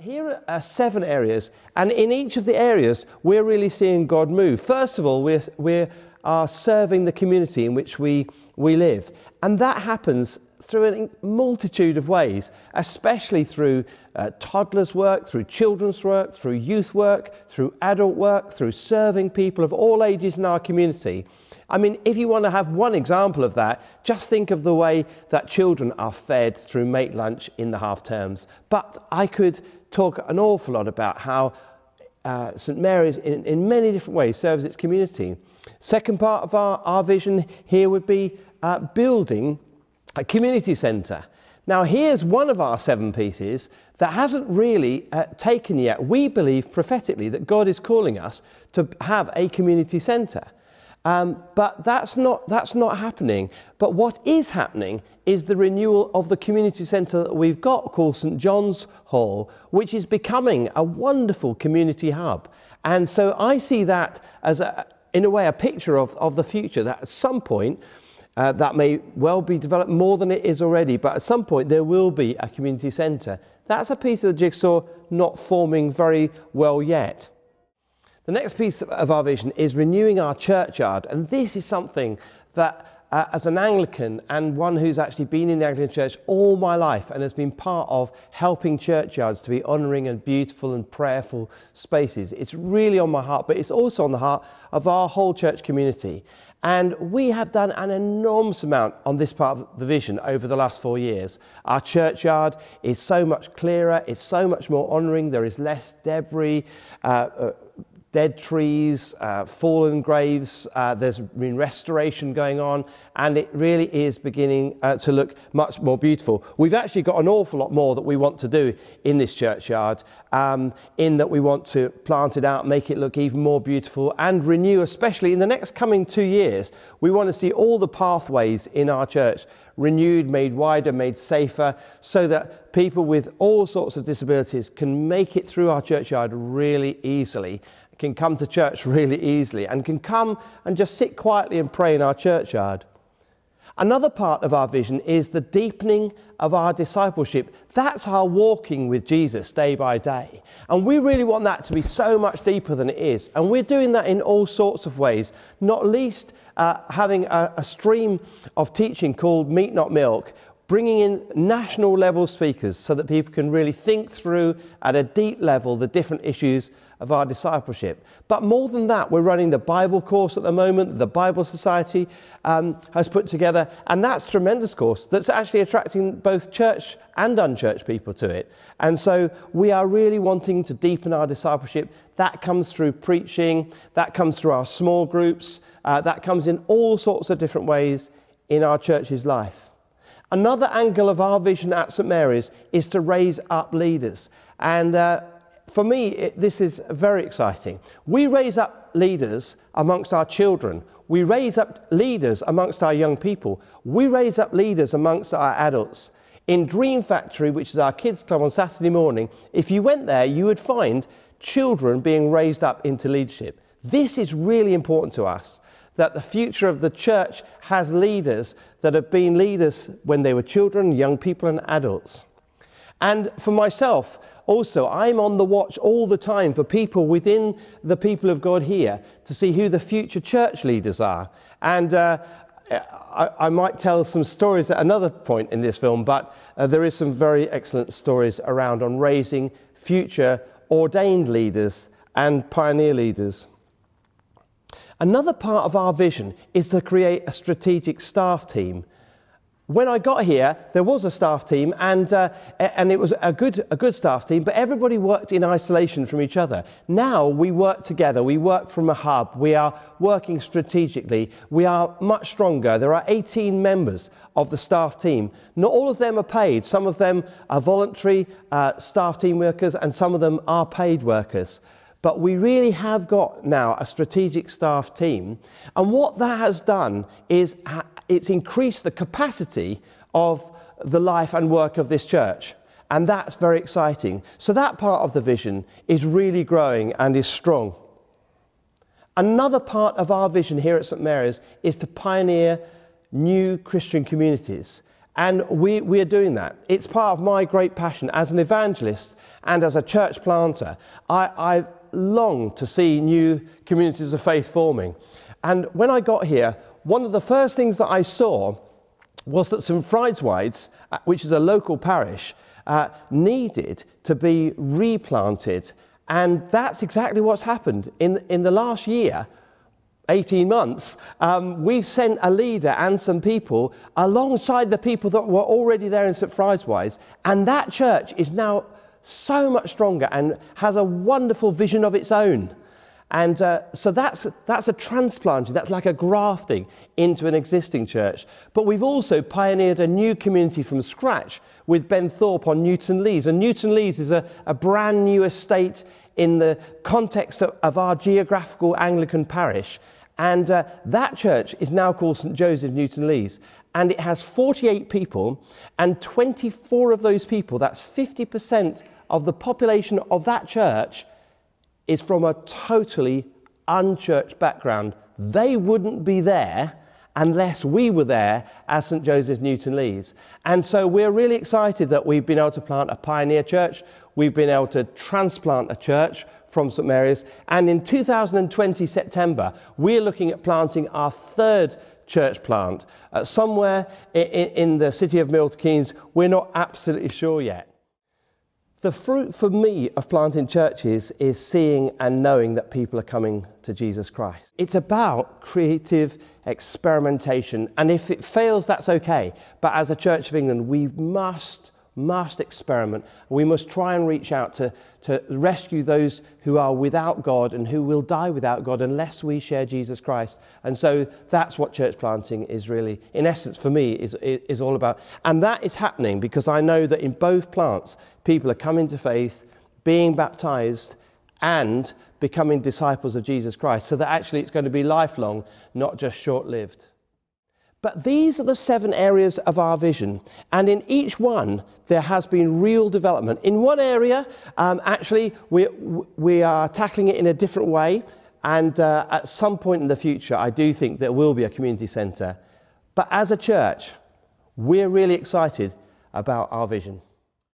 Here are uh, seven areas, and in each of the areas, we're really seeing God move. First of all, we're, we are uh, serving the community in which we, we live, and that happens through a multitude of ways, especially through uh, toddlers' work, through children's work, through youth work, through adult work, through serving people of all ages in our community. I mean, if you want to have one example of that, just think of the way that children are fed through Make Lunch in the half terms. But I could talk an awful lot about how uh, St Mary's, in, in many different ways, serves its community. Second part of our, our vision here would be uh, building a community centre. Now, here's one of our seven pieces that hasn't really uh, taken yet. We believe prophetically that God is calling us to have a community centre. Um, but that's not, that's not happening. But what is happening is the renewal of the community centre that we've got called St John's Hall, which is becoming a wonderful community hub. And so I see that as, a, in a way, a picture of, of the future, that at some point, uh, that may well be developed more than it is already, but at some point there will be a community centre. That's a piece of the jigsaw not forming very well yet. The next piece of our vision is renewing our churchyard, and this is something that, uh, as an Anglican and one who's actually been in the Anglican Church all my life and has been part of helping churchyards to be honouring and beautiful and prayerful spaces, it's really on my heart, but it's also on the heart of our whole church community. And we have done an enormous amount on this part of the vision over the last four years. Our churchyard is so much clearer, it's so much more honouring, there is less debris. Uh, uh, dead trees, uh, fallen graves. Uh, there's been restoration going on, and it really is beginning uh, to look much more beautiful. We've actually got an awful lot more that we want to do in this churchyard, um, in that we want to plant it out, make it look even more beautiful, and renew, especially in the next coming two years. We want to see all the pathways in our church renewed, made wider, made safer, so that people with all sorts of disabilities can make it through our churchyard really easily can come to church really easily and can come and just sit quietly and pray in our churchyard. Another part of our vision is the deepening of our discipleship. That's our walking with Jesus day by day. And we really want that to be so much deeper than it is. And we're doing that in all sorts of ways, not least uh, having a, a stream of teaching called Meat Not Milk, bringing in national level speakers so that people can really think through at a deep level the different issues of our discipleship. But more than that, we're running the Bible course at the moment, the Bible Society um, has put together, and that's a tremendous course that's actually attracting both church and unchurched people to it. And so we are really wanting to deepen our discipleship. That comes through preaching, that comes through our small groups, uh, that comes in all sorts of different ways in our church's life. Another angle of our vision at St Mary's is to raise up leaders. And uh, for me, it, this is very exciting. We raise up leaders amongst our children. We raise up leaders amongst our young people. We raise up leaders amongst our adults. In Dream Factory, which is our kids' club on Saturday morning, if you went there, you would find children being raised up into leadership. This is really important to us that the future of the church has leaders that have been leaders when they were children, young people, and adults. And for myself, also, I'm on the watch all the time for people within the people of God here to see who the future church leaders are. And uh, I, I, might tell some stories at another point in this film, but uh, there is some very excellent stories around on raising future ordained leaders and pioneer leaders. Another part of our vision is to create a strategic staff team when I got here, there was a staff team, and, uh, and it was a good, a good staff team, but everybody worked in isolation from each other. Now we work together, we work from a hub, we are working strategically, we are much stronger. There are 18 members of the staff team. Not all of them are paid, some of them are voluntary uh, staff team workers, and some of them are paid workers. But we really have got now a strategic staff team. And what that has done is it's increased the capacity of the life and work of this church. And that's very exciting. So that part of the vision is really growing and is strong. Another part of our vision here at St Mary's is to pioneer new Christian communities. And we, we are doing that. It's part of my great passion as an evangelist and as a church planter. I, I long to see new communities of faith forming. And when I got here, one of the first things that I saw was that St. Frideswides, uh, which is a local parish, uh, needed to be replanted. And that's exactly what's happened. In, in the last year, 18 months, um, we've sent a leader and some people alongside the people that were already there in St. Frideswides. And that church is now so much stronger and has a wonderful vision of its own. And uh, so that's, that's a transplanting, that's like a grafting into an existing church. But we've also pioneered a new community from scratch with Ben Thorpe on Newton Leys. And Newton Leys is a, a brand new estate in the context of, of our geographical Anglican parish. And uh, that church is now called St. Joseph Newton Leys. And it has 48 people, and 24 of those people, that's 50% of the population of that church, is from a totally unchurched background. They wouldn't be there unless we were there as St. Joseph's Newton Leys. And so we're really excited that we've been able to plant a pioneer church. We've been able to transplant a church from St. Mary's. And in 2020, September, we're looking at planting our third church plant uh, somewhere in, in the city of Milton Keynes. We're not absolutely sure yet. The fruit for me of planting churches is seeing and knowing that people are coming to Jesus Christ. It's about creative experimentation, and if it fails, that's okay. But as a Church of England, we must must experiment. We must try and reach out to, to rescue those who are without God and who will die without God unless we share Jesus Christ. And so that's what church planting is really, in essence, for me, is, is all about. And that is happening because I know that in both plants, people are coming to faith, being baptized, and becoming disciples of Jesus Christ. So that actually it's going to be lifelong, not just short lived. But these are the seven areas of our vision, and in each one, there has been real development. In one area, um, actually, we, we are tackling it in a different way, and uh, at some point in the future, I do think there will be a community centre. But as a church, we're really excited about our vision.